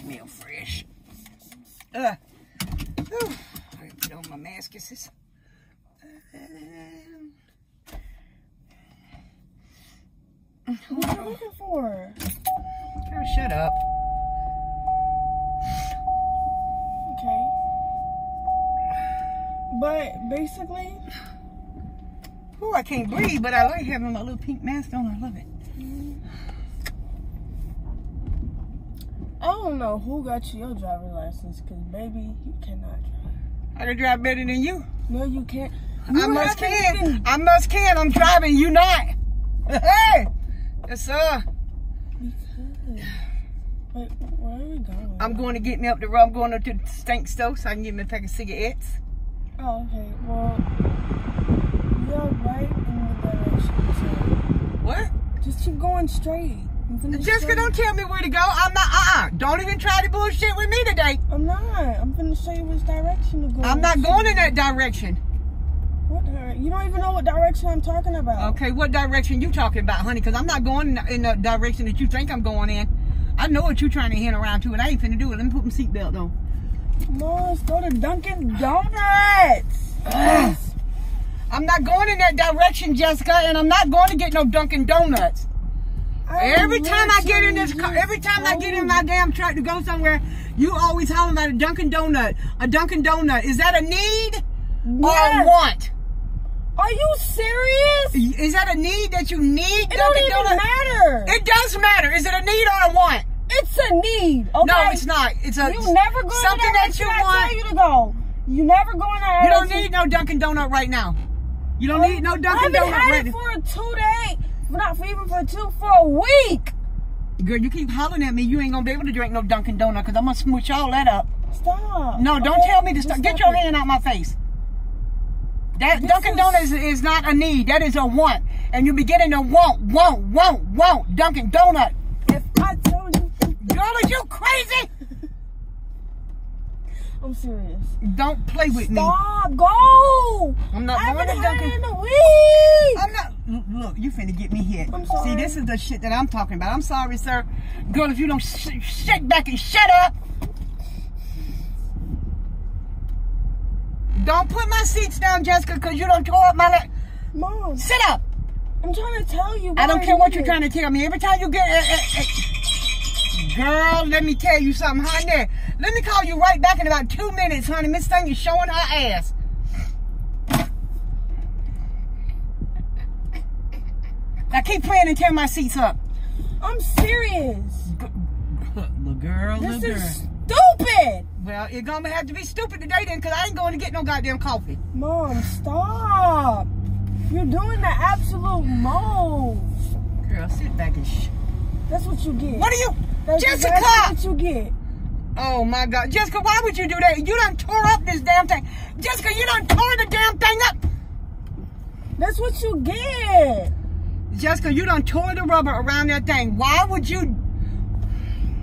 smell fresh. Uh, whew. I put on my mask. Is this? What are you looking for? Girl, shut up. Okay. But basically, Oh, I can't breathe, but I like having my little pink mask on. I love it. I don't know who got you your driver's license, cause baby, you cannot drive. I can drive better than you. No, you can't. I must can. even- I must can. I'm driving. You not. Hey. Yes, sir. Because. Wait, where are we going? I'm going to get me up the road. I'm going up to the stink stove so I can get me a pack of cigarettes. Oh, okay. Well, you're right in the direction. So What? just keep going straight. Jessika, don't tell me where to go. I'm not. Uh uh. Don't even try to bullshit with me today. I'm not. I'm finna show you which direction to go. I'm not going in that direction. What? You don't even know what direction I'm talking about. Okay, what direction you talking about, honey? Because I'm not going in- the direction that you think I'm going in. I know what you're trying to hint around to, and I ain't finna do it. Let me put my seatbelt on. No, let's go to Dunkin' Donuts. I'm not going in that direction, Jessika, and I'm not going to get no Dunkin' Donuts. Every time I get in this car, every time I get in my damn truck to go somewhere, you always hollering about a Dunkin' Donut. A Dunkin' Donut. Is that a need or a want? Are you serious? Is that a need that you need It Dunkin' don't even Donut? matter. It does matter. Is it a need or a want? it's a need. Okay. No, it's not. It's a You never go something that that you want. you to go. You never go in that You don't need no Dunkin' Donut right now. You don't oh, need no Dunkin' Donut had right it for a two day, not for even for two for a week. Girl, you keep hollering at me. You ain't gonna be able to drink no Dunkin' Donut because I'm gonna smooch all that up. Stop. No, don't Okay? tell me to stop. Get your hand out my face. That This Dunkin' is- Donuts is, is not a need. That is a want. And you be getting a want, want, want, want Dunkin' Donut. If I tell you, Girl, are you crazy? I'm serious. Don't play with me. Stop. Go. I'm not I going to Dunkin'. in a week. I'm not. Look, you finna get me hit. I'm See, this is the shit that I'm talking about. I'm sorry, sir. Girl, if you don't sh- shake back and shut up. Don't put my seats down, Jessika, because you don't tore up my leg. Mom, Sit up. I'm trying to tell you. I don't care what you're trying to tell me. Every time you get. Uh, uh, uh, girl, let me tell you something, honey. Let me call you right back in about two minutes, honey. Miss Thing is showing her ass. Now keep playing and tear my seats up. I'm serious. Little girl, This little girl. is stupid. Well, you're gonna have to be stupid today then, because I ain't going to get no goddamn coffee. Mom, stop. You're doing the absolute most. Girl, sit back and sh. That's what you get. What are you? That's Jessika! exactly what you get. Oh my God. Jessika, why would you do that? You done tore up this damn thing. Jessika, you done tore the damn thing up. That's what you get. Jessika, you done tore the rubber around that thing. Why would you?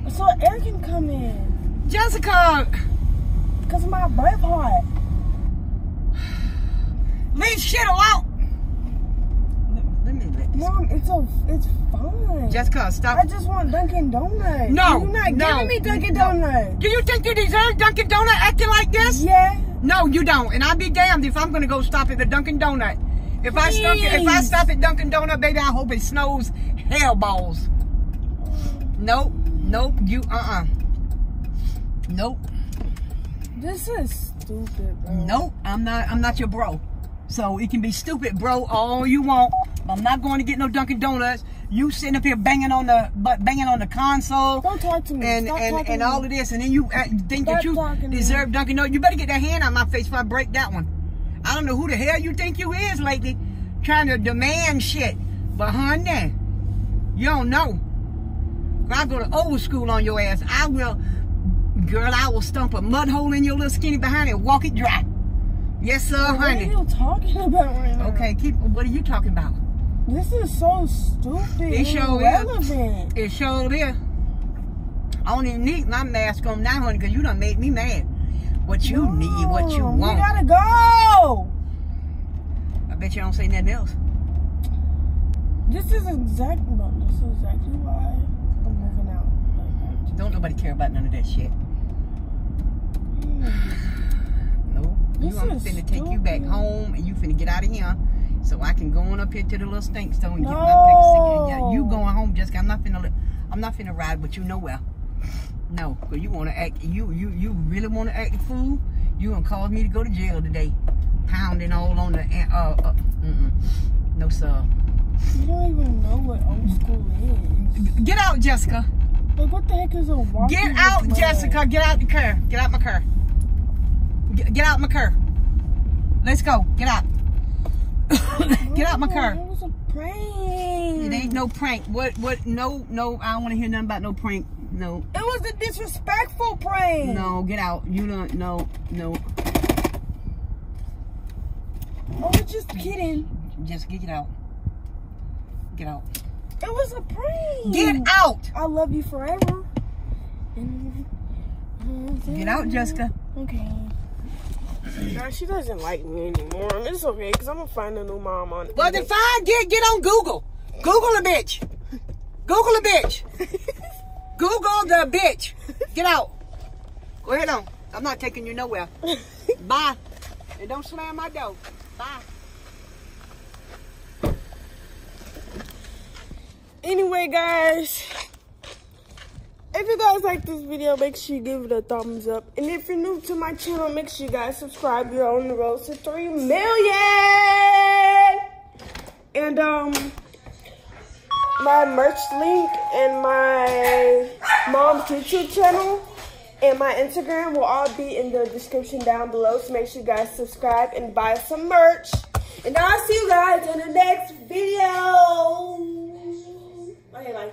So air can come in. Jessika, Because of my breath hot. leave shit alone. Let me let this. Mom, it's a, it's fine. Jessika, stop. I just want Dunkin' Donuts. No, You're not no, giving me Dunkin' no. Donuts. Do you think you deserve Dunkin' Donut acting like this? Yeah. No, you don't. And I'd be damned if I'm gonna go stop at the Dunkin' Donut. If I stop if I stop at Dunkin' Donut, baby, I hope it snows hell balls. Nope, nope, you uh uh Nope, This is stupid, bro. nope. I'm not I'm not your bro. So it can be stupid, bro, all you want. I'm not going to get no Dunkin' Donuts. You sitting up here banging on the banging on the console. Don't talk to me. and Stop and, and all of this, and then you think that you talking to me. deserve Dunkin' Donuts. You better get that hand out my face before I break that one. I don't know who the hell you think you is lately, trying to demand shit. But honey, you don't know. I go to old school on your ass. I will, girl. I will stump a mud hole in your little skinny behind and walk it dry. Yes, sir, What are you talking about right now? Okay, keep. What are you talking about? This is so stupid. It sure is. It sure is. I don't even need my mask on now, honey, because you done made me mad. What you need, what you want. We gotta go. I bet you don't say nothing else. This is exactly, but this is exactly why I'm moving out. Like, Don't nobody care about none of that shit. No. This You, I'm finna take you back home and you finna get out of here. So I can go on up here to the little stink stone and get my pack of. Yeah, you going home, Jessika. I'm not finna I'm not finna ride with you nowhere. No, cause you wanna act you you you really wanna act the fool? You gonna cause me to go to jail today. Pounding all on the uh uh mm-mm. no sir. You don't even know what old school is. Get out, Jessika. Like, what the heck is a walking Get out, Jessika. Get out the car. Get out my car. Get, get out my car. Let's go. Get out. get out my car. It was a prank. It ain't no prank. What? What? No, no. I don't want to hear nothing about no prank. No, It was a disrespectful prank. no. Get out. You don't. No, no. Oh, I was just kidding. Just get out. Get out. It was a prank. Get out. I love you forever. Get out, Jessika. Okay. Nah, she doesn't like me anymore. It's okay, because I'm going to find a new mom on Well, then fine. Get get on Google. Google a bitch. Google a bitch. Google the bitch. Get out. Go ahead on. I'm not taking you nowhere. Bye. And don't slam my door. Bye. Anyway, guys, if you guys like this video, make sure you give it a thumbs up. And if you're new to my channel, make sure you guys subscribe. You're on the road to 3 million. And, um, my merch link and my mom's YouTube channel and my Instagram will all be in the description down below. So make sure you guys subscribe and buy some merch. And I'll see you guys in the next video. Okay, bye.